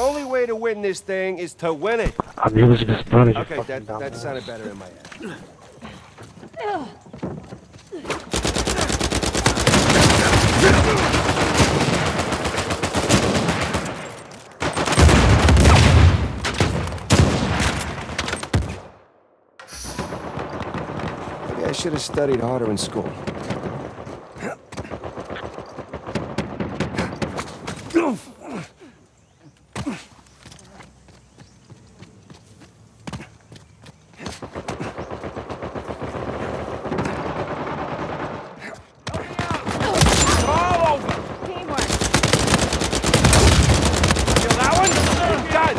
Only way to win this thing is to win it. I'm using this brother. you Okay, fucking that, that sounded better in my head. Maybe I should have studied harder in school. All over! Teamwork. Kill that one? Done!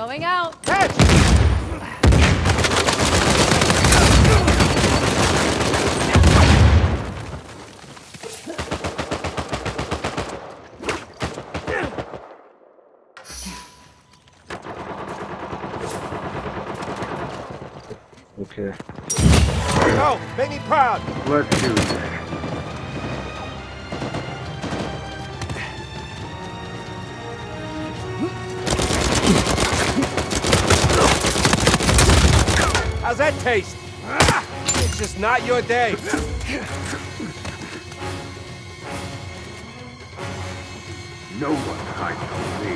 Going out. Catch! Okay. Go! Make me proud! Let's do this. Taste? It's just not your day. No one hides from me.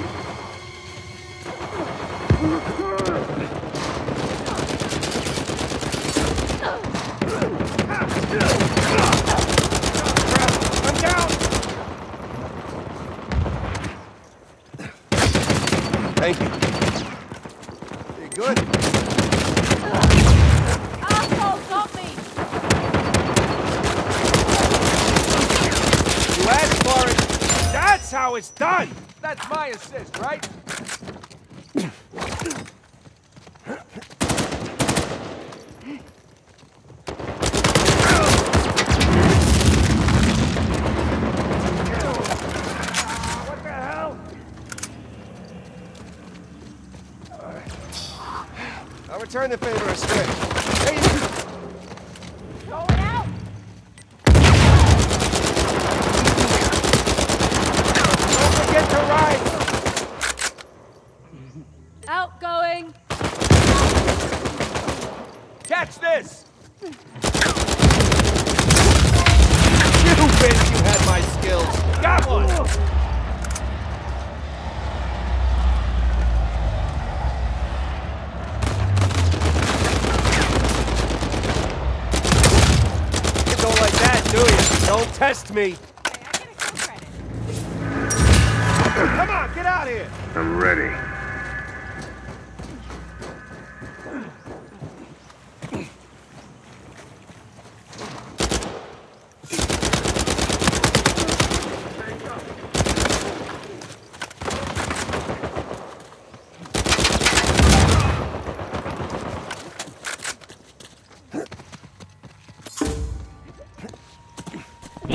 I'm down! Thank you. You good? Asshole got me. You asked for it. That's how it's done. That's my assist, right? What? I'll return the favor a switch. Hey, you- Going out. don't forget to ride. Outgoing. Catch this! You wish you had my skills. Got one! You don't like that, do you? Don't test me. Okay, I get a kill credit. Come on, get out of here. I'm ready.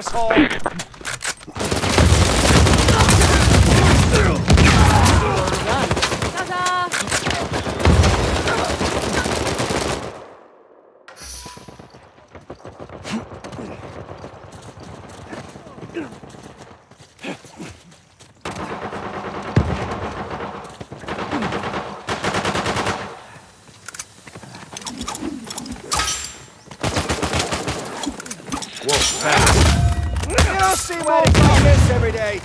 asshole! Whoa, fast. You don't see weddings like this every day.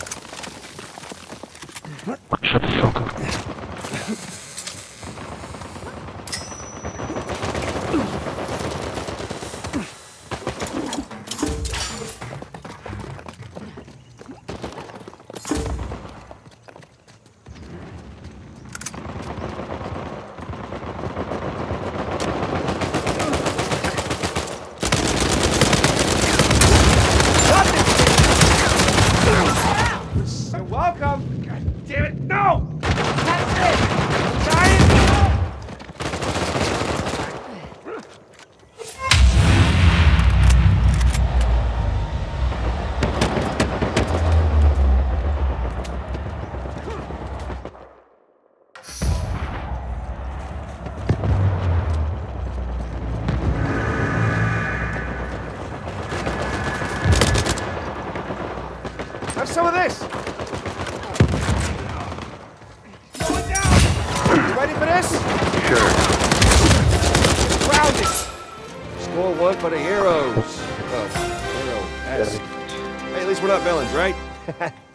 Some of this. Going down. You ready for this? Sure. Grounded. Score one for the heroes. Oh, oh hero. Hey, at least we're not villains, right?